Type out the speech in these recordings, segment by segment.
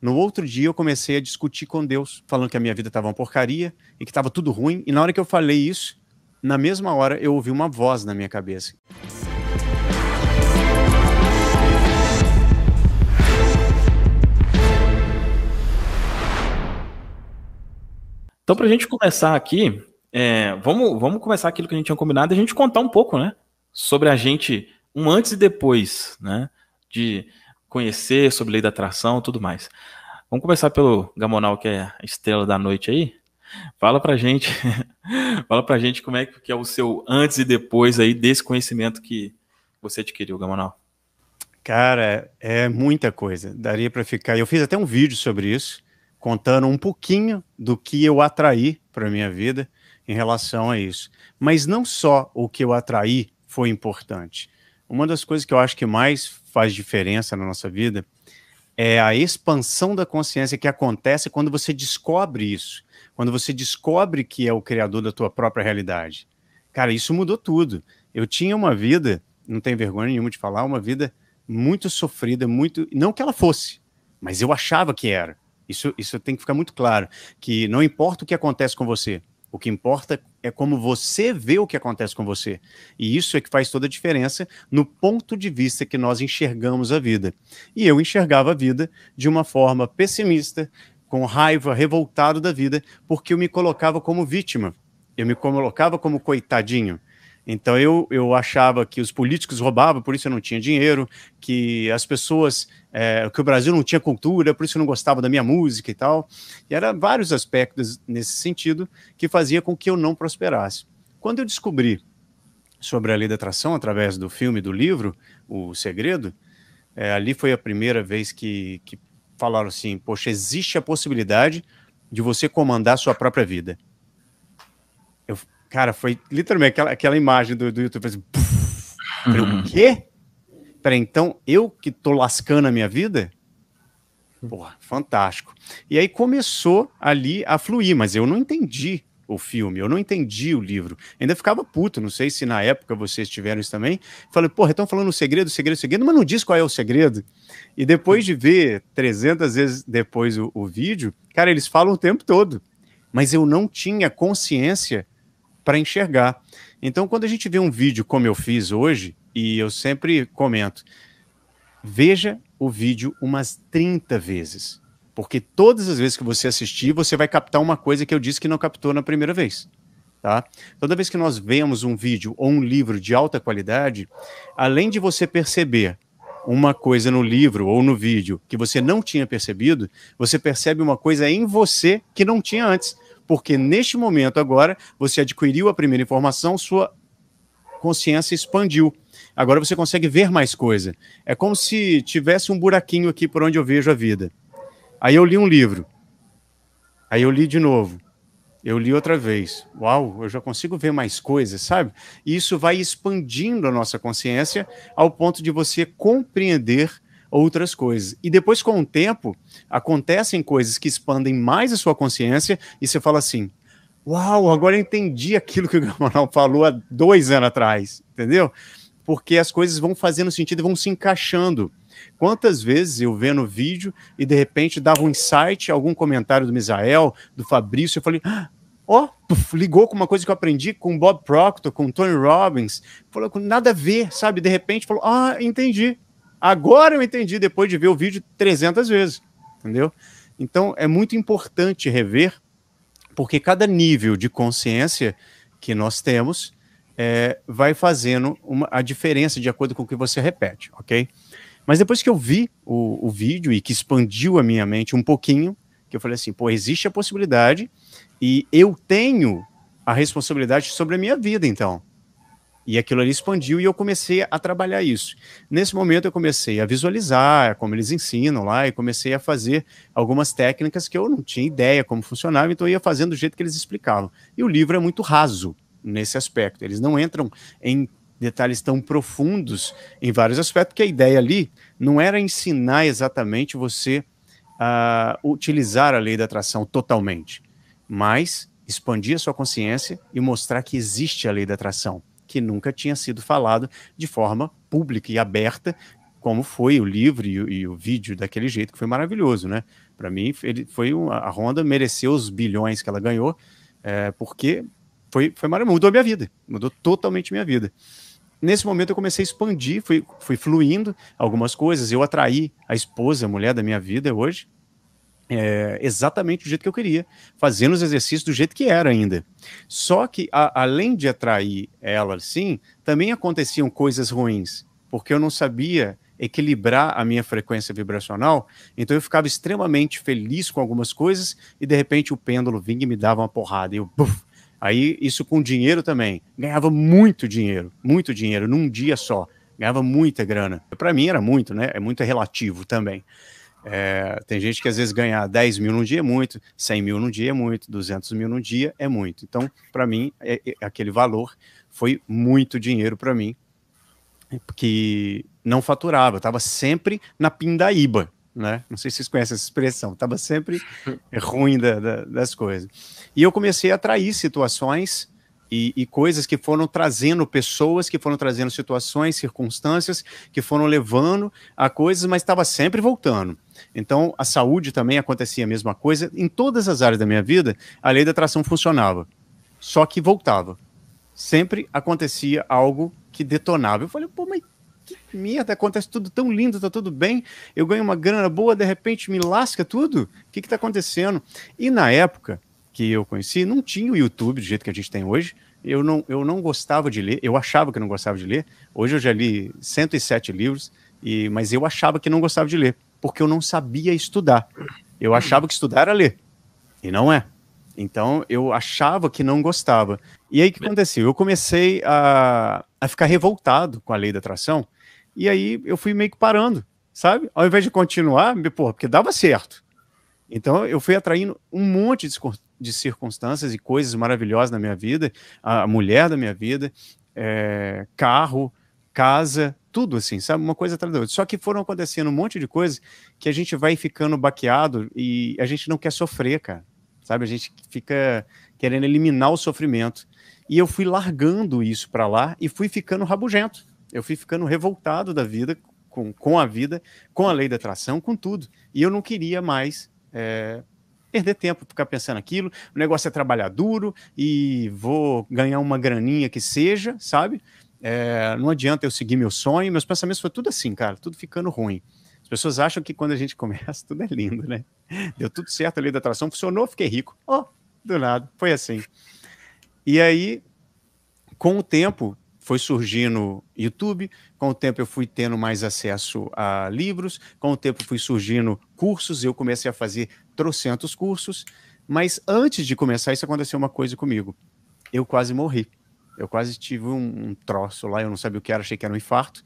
No outro dia eu comecei a discutir com Deus, falando que a minha vida estava uma porcaria e que estava tudo ruim. E na hora que eu falei isso, na mesma hora eu ouvi uma voz na minha cabeça. Então, para a gente começar aqui, é, vamos, vamos começar aquilo que a gente tinha combinado, a gente contar um pouco, né, sobre a gente, um antes e depois, né, de conhecer sobre lei da atração, tudo mais. Vamos começar pelo Gamonal, que é a estrela da noite aí. Fala pra gente, fala pra gente como é que é o seu antes e depois aí desse conhecimento que você adquiriu, Gamonal. Cara, é muita coisa. Daria para ficar. Eu fiz até um vídeo sobre isso contando um pouquinho do que eu atraí para minha vida em relação a isso. Mas não só o que eu atraí foi importante. Uma das coisas que eu acho que mais faz diferença na nossa vida é a expansão da consciência que acontece quando você descobre isso, quando você descobre que é o criador da tua própria realidade. Cara, isso mudou tudo. Eu tinha uma vida, não tenho vergonha nenhuma de falar, uma vida muito sofrida, muito, não que ela fosse, mas eu achava que era. Isso, isso tem que ficar muito claro, que não importa o que acontece com você, o que importa é como você vê o que acontece com você. E isso é que faz toda a diferença no ponto de vista que nós enxergamos a vida. E eu enxergava a vida de uma forma pessimista, com raiva, revoltado da vida, porque eu me colocava como vítima. Eu me colocava como coitadinho. Então eu, eu achava que os políticos roubavam, por isso eu não tinha dinheiro, que as pessoas, é, que o Brasil não tinha cultura, por isso eu não gostava da minha música e tal. E eram vários aspectos nesse sentido que fazia com que eu não prosperasse. Quando eu descobri sobre a lei da atração através do filme, do livro, O Segredo, é, ali foi a primeira vez que, que falaram assim: poxa, existe a possibilidade de você comandar a sua própria vida. Cara, foi literalmente aquela, aquela imagem do, do YouTube. Assim, falei, o quê? Peraí, então eu que tô lascando a minha vida? Porra, fantástico. E aí começou ali a fluir, mas eu não entendi o filme, eu não entendi o livro. Ainda ficava puto, não sei se na época vocês tiveram isso também. Falei, porra, estão falando o segredo, o segredo, o segredo, mas não diz qual é o segredo. E depois de ver 300 vezes depois o, o vídeo, cara, eles falam o tempo todo. Mas eu não tinha consciência para enxergar. Então, quando a gente vê um vídeo como eu fiz hoje, e eu sempre comento, veja o vídeo umas 30 vezes. Porque todas as vezes que você assistir, você vai captar uma coisa que eu disse que não captou na primeira vez. Tá? Toda vez que nós vemos um vídeo ou um livro de alta qualidade, além de você perceber uma coisa no livro ou no vídeo que você não tinha percebido, você percebe uma coisa em você que não tinha antes porque neste momento agora você adquiriu a primeira informação, sua consciência expandiu. Agora você consegue ver mais coisa. É como se tivesse um buraquinho aqui por onde eu vejo a vida. Aí eu li um livro. Aí eu li de novo. Eu li outra vez. Uau, eu já consigo ver mais coisas, sabe? E isso vai expandindo a nossa consciência ao ponto de você compreender outras coisas. E depois, com o tempo, acontecem coisas que expandem mais a sua consciência e você fala assim: Uau, agora eu entendi aquilo que o Gamonal falou há dois anos atrás, entendeu? Porque as coisas vão fazendo sentido e vão se encaixando. Quantas vezes eu vendo vídeo e de repente dava um insight, algum comentário do Misael, do Fabrício, eu falei, ah, ó, oh, ligou com uma coisa que eu aprendi com Bob Proctor, com Tony Robbins, falou com nada a ver, sabe? De repente falou, ah, entendi. Agora eu entendi depois de ver o vídeo 300 vezes, entendeu? Então é muito importante rever, porque cada nível de consciência que nós temos é, vai fazendo uma, a diferença de acordo com o que você repete, ok? Mas depois que eu vi o, o vídeo e que expandiu a minha mente um pouquinho, que eu falei assim, pô, existe a possibilidade e eu tenho a responsabilidade sobre a minha vida, então. E aquilo ali expandiu e eu comecei a trabalhar isso. Nesse momento eu comecei a visualizar como eles ensinam lá e comecei a fazer algumas técnicas que eu não tinha ideia como funcionava, então eu ia fazendo do jeito que eles explicavam. E o livro é muito raso nesse aspecto. Eles não entram em detalhes tão profundos em vários aspectos, porque a ideia ali não era ensinar exatamente você a utilizar a lei da atração totalmente, mas expandir a sua consciência e mostrar que existe a lei da atração que nunca tinha sido falado de forma pública e aberta como foi o livro e, e, o vídeo daquele jeito, que foi maravilhoso, né? Para mim, ele foi um, a Honda mereceu os bilhões que ela ganhou, é, porque foi, foi maravilhoso, mudou minha vida, mudou totalmente minha vida. Nesse momento eu comecei a expandir, fui, fui fluindo algumas coisas, eu atraí a esposa, a mulher da minha vida hoje, é, exatamente do jeito que eu queria, fazendo os exercícios do jeito que era ainda. Só que, a, além de atrair ela, sim, também aconteciam coisas ruins, porque eu não sabia equilibrar a minha frequência vibracional, então eu ficava extremamente feliz com algumas coisas e de repente o pêndulo vinha e me dava uma porrada e eu, buf, aí isso com dinheiro também, ganhava muito dinheiro, muito dinheiro num dia só, ganhava muita grana. Para mim era muito, né? É muito relativo também. É, tem gente que às vezes ganhar 10 mil num dia é muito, 100 mil num dia é muito, 200 mil num dia é muito. Então, para mim, é, é, aquele valor foi muito dinheiro para mim, porque não faturava, estava sempre na pindaíba, né? Não sei se vocês conhecem essa expressão, estava sempre ruim da, da, das coisas. E eu comecei a atrair situações e, e, coisas que foram trazendo pessoas, que foram trazendo situações, circunstâncias, que foram levando a coisas, mas estava sempre voltando. Então, a saúde também acontecia a mesma coisa. Em todas as áreas da minha vida, a lei da atração funcionava, só que voltava. Sempre acontecia algo que detonava. Eu falei, pô, mas que merda, acontece tudo tão lindo, tá tudo bem, eu ganho uma grana boa, de repente me lasca tudo? O que que tá acontecendo? E na época, que eu conheci, não tinha o YouTube do jeito que a gente tem hoje. Eu não, eu não gostava de ler, eu achava que não gostava de ler. Hoje eu já li 107 livros, e, mas eu achava que não gostava de ler, porque eu não sabia estudar. Eu achava que estudar era ler, e não é. Então eu achava que não gostava. E aí o que aconteceu? Eu comecei a, a ficar revoltado com a lei da atração, e aí eu fui meio que parando, sabe? Ao invés de continuar, pô, porque dava certo. Então eu fui atraindo um monte de de circunstâncias e coisas maravilhosas na minha vida, a mulher da minha vida, é, carro, casa, tudo assim, sabe? Uma coisa atrás da outra. Só que foram acontecendo um monte de coisas que a gente vai ficando baqueado e a gente não quer sofrer, cara. Sabe? A gente fica querendo eliminar o sofrimento. E eu fui largando isso para lá e fui ficando rabugento. Eu fui ficando revoltado da vida, com, com a vida, com a lei da atração, com tudo. E eu não queria mais é, perder tempo, ficar pensando aquilo. O negócio é trabalhar duro e vou ganhar uma graninha que seja, sabe? É, não adianta eu seguir meu sonho. Meus pensamentos foi tudo assim, cara, tudo ficando ruim. As pessoas acham que quando a gente começa, tudo é lindo, né? Deu tudo certo ali da atração, funcionou, fiquei rico. Ó, oh, do nada, foi assim. E aí, com o tempo, foi surgindo YouTube, com o tempo eu fui tendo mais acesso a livros, com o tempo fui surgindo cursos, eu comecei a fazer trocentos cursos, mas antes de começar isso aconteceu uma coisa comigo, eu quase morri, eu quase tive um, um troço lá, eu não sabia o que era, achei que era um infarto,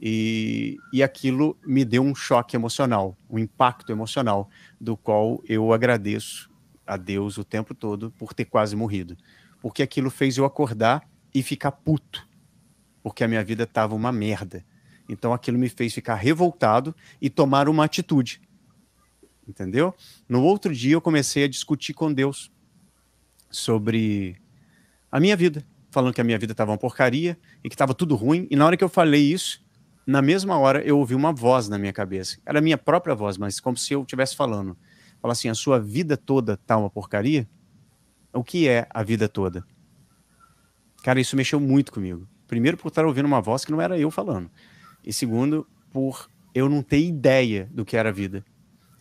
e, e aquilo me deu um choque emocional, um impacto emocional, do qual eu agradeço a Deus o tempo todo por ter quase morrido, porque aquilo fez eu acordar e ficar puto, porque a minha vida estava uma merda. Então aquilo me fez ficar revoltado e tomar uma atitude. Entendeu? No outro dia eu comecei a discutir com Deus sobre a minha vida, falando que a minha vida estava uma porcaria e que estava tudo ruim. E na hora que eu falei isso, na mesma hora eu ouvi uma voz na minha cabeça. Era a minha própria voz, mas como se eu estivesse falando. Fala assim: a sua vida toda tá uma porcaria? O que é a vida toda? Cara, isso mexeu muito comigo. Primeiro, por estar ouvindo uma voz que não era eu falando. E segundo, por eu não ter ideia do que era a vida.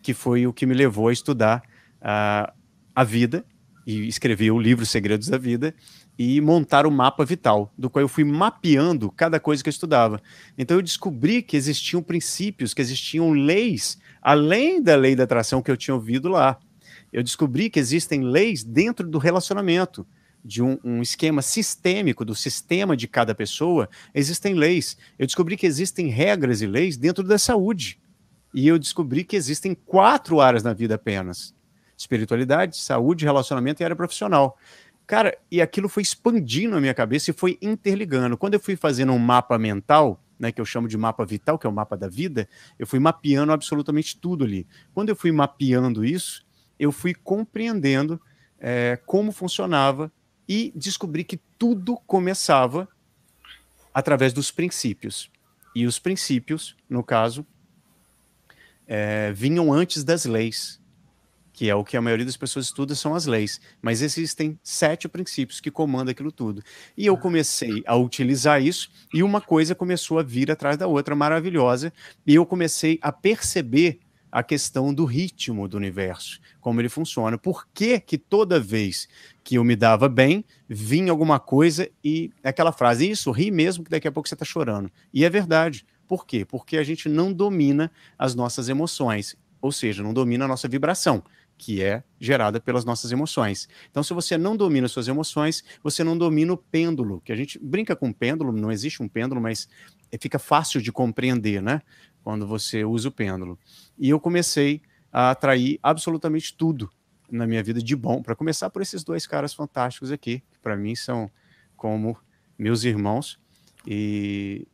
Que foi o que me levou a estudar uh, a vida e escrever o livro Segredos da Vida e montar o mapa vital, do qual eu fui mapeando cada coisa que eu estudava. Então eu descobri que existiam princípios, que existiam leis, além da lei da atração que eu tinha ouvido lá. Eu descobri que existem leis dentro do relacionamento de um, um, esquema sistêmico do sistema de cada pessoa, existem leis. Eu descobri que existem regras e leis dentro da saúde. E eu descobri que existem quatro áreas na vida apenas: espiritualidade, saúde, relacionamento e área profissional. Cara, e aquilo foi expandindo a minha cabeça e foi interligando. Quando eu fui fazendo um mapa mental, né, que eu chamo de mapa vital, que é o mapa da vida, eu fui mapeando absolutamente tudo ali. Quando eu fui mapeando isso, eu fui compreendendo é, como funcionava e descobri que tudo começava através dos princípios. E os princípios, no caso, é, vinham antes das leis, que é o que a maioria das pessoas estuda, são as leis. Mas existem sete princípios que comandam aquilo tudo. E eu comecei a utilizar isso, e uma coisa começou a vir atrás da outra, maravilhosa, e eu comecei a perceber a questão do ritmo do universo, como ele funciona. Por que, que toda vez que eu me dava bem, vinha alguma coisa e aquela frase, isso, ri mesmo que daqui a pouco você está chorando. E é verdade. Por quê? Porque a gente não domina as nossas emoções, ou seja, não domina a nossa vibração, que é gerada pelas nossas emoções. Então, se você não domina suas emoções, você não domina o pêndulo, que a gente brinca com pêndulo, não existe um pêndulo, mas fica fácil de compreender, né? Quando você usa o pêndulo. E eu comecei a atrair absolutamente tudo na minha vida de bom, para começar por esses dois caras fantásticos aqui, que para mim são como meus irmãos. E,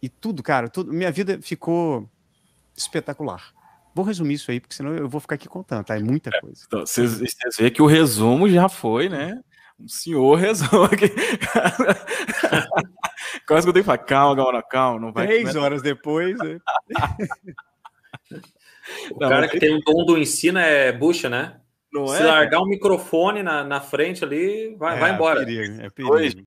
e tudo, cara, tudo, minha vida ficou espetacular. Vou resumir isso aí, porque senão eu vou ficar aqui contando, tá? É muita é, coisa. Então, vocês veem que o resumo já foi, né? Um senhor resumo aqui. Quase que eu tenho que falar, calma, calma, calma. Não vai, Três horas depois. Né? O não, cara que tem o dom do ensino é bucha, né? Não Se é, largar um microfone na, na frente ali, vai, é, vai embora. É perigo, é perigo.